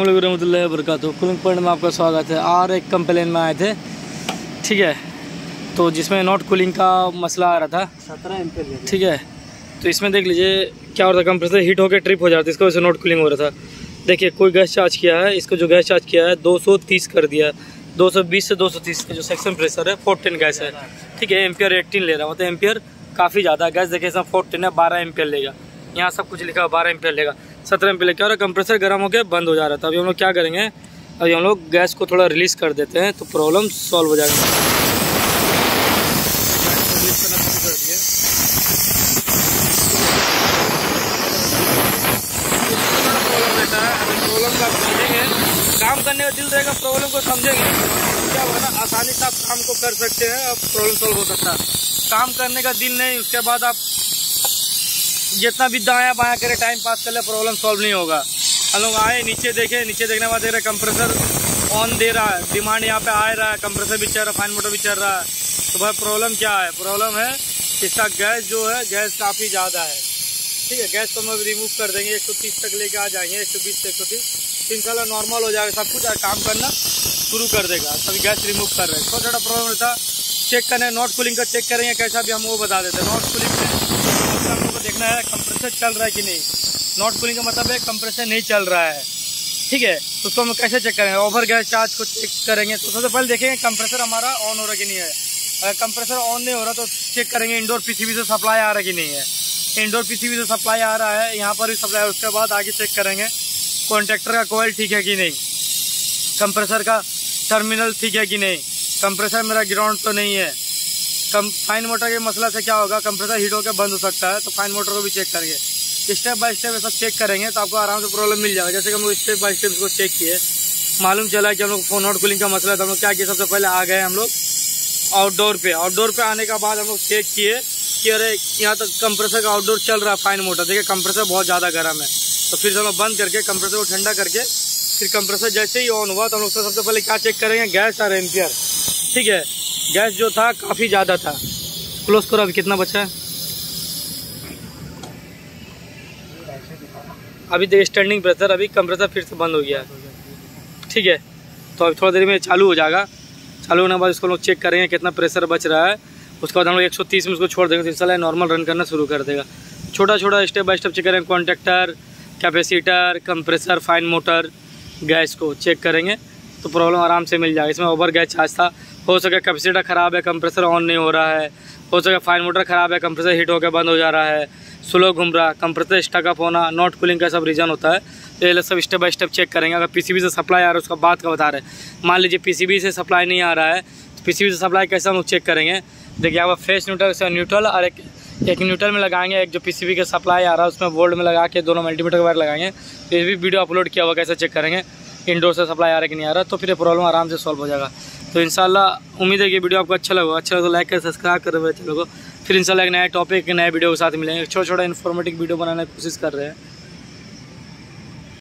रहमतुल्लाहि वरकत cooling point में आपका स्वागत है। और एक कंप्लेन में आए थे। ठीक है? तो जिसमें नॉट कूलिंग का मसला आ रहा था। सत्रह एम ठीक है? तो इसमें देख लीजिए क्या हो रहा था? कंप्रेसर हीट होकर ट्रिप हो जाता है इसका वजह से नॉट कूलिंग हो रहा था। देखिए कोई गैस चार्ज किया है इसको जो गैस चार्ज किया है 230 कर दिया 220 से 230 का जो सेक्शन प्रेशर है फोर्टीन गैस है। ठीक है एम्पियर एट्टीन ले रहा है। मतलब एम्पियर काफ़ी ज़्यादा गैस देखिए इसमें फोर्टीन है बारह एम्पियर लेगा। यहाँ सब कुछ लिखा, बारह एम्पियर लेगा सत्रह हो रहा है कंप्रेसर गर्म होकर बंद हो जा रहा था। अभी हम लोग क्या करेंगे? अभी हम लोग गैस को थोड़ा रिलीज़ कर देते हैं तो प्रॉब्लम सॉल्व हो जाएगा। काम करने का दिल रहेगा प्रॉब्लम को समझेंगे। क्या होगा ना, आसानी से आप काम को कर सकते हैं और प्रॉब्लम सॉल्व हो सकता है। काम करने का दिल नहीं, उसके बाद आप जितना भी दाया बाया करे टाइम पास कर ले प्रॉब्लम सॉल्व नहीं होगा। हम लोग आए, नीचे देखे, नीचे देखने के बाद देख रहे कंप्रेसर ऑन दे रहा है। डिमांड यहाँ पे आ रहा है कंप्रेसर भी चल रहा है फाइन मोटर भी चल रहा है। तो भाई प्रॉब्लम क्या है? प्रॉब्लम है इसका गैस जो है गैस काफ़ी ज़्यादा है। ठीक है गैस को हम रिमूव कर देंगे 130 तक लेके आ जाएँगे 120 से 130 तो इंशाल्लाह नॉर्मल हो जाएगा, सब कुछ काम करना शुरू कर देगा। सभी गैस रिमूव कर रहे हैं। छोटा छोटा प्रॉब्लम था चेक करने नॉट कूलिंग का चेक करेंगे, कैसा भी हम वो बता देते हैं। नॉट कूलिंग में मतलब हम लोग को देखना है कंप्रेसर चल रहा है कि नहीं? नॉट कूलिंग का मतलब है कंप्रेसर नहीं चल रहा है। ठीक है? तो उसको हम कैसे चेक करेंगे? ओवर गैस चार्ज को चेक करेंगे तो सबसे पहले देखेंगे कंप्रेसर हमारा ऑन हो रहा कि नहीं है। अगर कंप्रेसर ऑन नहीं हो रहा तो चेक करेंगे इंडोर पीसीबी से सप्लाई आ रहा कि नहीं है। इंडोर पीसीबी से सप्लाई आ रहा है, यहाँ पर भी सप्लाई उसके बाद आगे चेक करेंगे। कॉन्ट्रेक्टर का कोयल ठीक है कि नहीं? कंप्रेसर का टर्मिनल ठीक है कि नहीं? कंप्रेसर मेरा ग्राउंड तो नहीं है। कम फाइन मोटर के मसला से क्या होगा कंप्रेसर हीट होकर बंद हो सकता है तो फाइन मोटर को भी चेक करेंगे स्टेप बाय स्टेप सब चेक करेंगे तो आपको आराम से प्रॉब्लम मिल जाएगा। जैसे कि हम लोग स्टेप बाय स्टेप इसको चेक किए, मालूम चला कि हम लोग फ़ोन आउट कूलिंग का मसला था, हम लोग क्या किए, सबसे पहले आ गए हम लोग आउटडोर पे। आउटडोर पे आने के बाद हम लोग चेक किए कि अरे, यहाँ तक कंप्रेसर का आउटडोर चल रहा है फाइन मोटर देखिए कंप्रेसर बहुत ज़्यादा गर्म है। तो फिर हम लोग बंद करके कंप्रेसर को ठंडा करके फिर कंप्रेसर जैसे ही ऑन हुआ तो हम लोग सबसे पहले क्या चेक करेंगे? गैस और एम्पियर ठीक है? गैस जो था काफ़ी ज़्यादा था। क्लोज करो अभी, कितना बचा है? अभी देखिए स्टैंडिंग प्रेशर अभी कंप्रेसर फिर से बंद हो गया है। ठीक है तो अभी थोड़ा देर में चालू हो जाएगा। चालू होने के बाद इसको लोग चेक करेंगे कितना प्रेशर बच रहा है। उसके बाद हम लोग एक सौ तीस में उसको छोड़ देंगे तो इंशाल्लाह नॉर्मल रन करना शुरू कर देगा। छोटा छोटा स्टेप बाय स्टेप चेक करेंगे contractor capacitor compressor fine motor gas को चेक करेंगे तो प्रॉब्लम आराम से मिल जाएगा। इसमें ओवर गैस चार्ज था हो सके कैपेसिटर ख़राब है कंप्रेसर ऑन नहीं हो रहा है। हो सके फाइन मोटर ख़राब है कंप्रेसर हीट होकर बंद हो जा रहा है। स्लो घूम रहा कंप्रेसर स्टकअप होना नॉट कूलिंग का सब रीज़न होता है। तो ये सब स्टेप बाय स्टेप चेक करेंगे। अगर पीसीबी से सप्लाई आ रहा है, उसका बात का बता रहे मान लीजिए पीसीबी से सप्लाई नहीं आ रहा है तो पीसीबी से सप्लाई कैसे हम लोग चेक करेंगे? देखिए पर फेस न्यूट्रल से न्यूट्रल और एक एक न्यूट्रल में लगाएँगे, एक जो पीसीबी का सप्लाई आ रहा है, उसमें वोल्ट में लगा के दोनों मल्टीमीटर वायर लगाएँगे। तो ये भी वीडियो अपलोड किया हुआ, कैसे चेक करेंगे? इंडोर से सप्लाई आ रहा है कि नहीं आ रहा? तो फिर ये प्रॉब्लम आराम से सॉल्व हो जाएगा। तो इनशाला उम्मीद है कि वीडियो आपको अच्छा लगा अच्छा लगा तो लाइक कर सब्सक्राइब कर रहे चैनल को फिर इंशाल्लाह एक नया टॉपिक नए वीडियो के साथ मिलेंगे। छोटा छोटा इन्फॉर्मेटिव वीडियो बनाने की कोशिश कर रहे हैं।